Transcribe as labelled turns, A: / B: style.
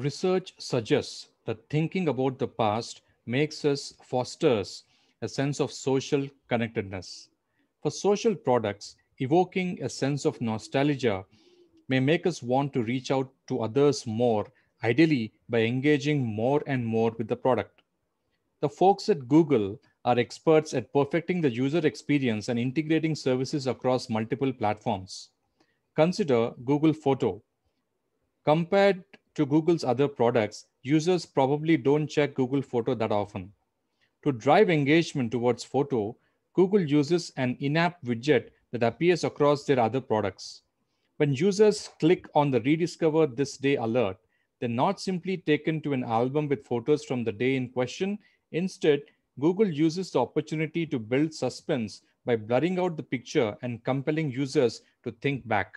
A: Research suggests that thinking about the past makes us fosters a sense of social connectedness. For social products, evoking a sense of nostalgia may make us want to reach out to others more, ideally by engaging more and more with the product. The folks at Google are experts at perfecting the user experience and integrating services across multiple platforms. Consider Google Photo. Compared to Google's other products, users probably don't check Google Photo that often. To drive engagement towards Photo, Google uses an in-app widget that appears across their other products. When users click on the Rediscover This Day alert, they're not simply taken to an album with photos from the day in question. Instead, Google uses the opportunity to build suspense by blurring out the picture and compelling users to think back.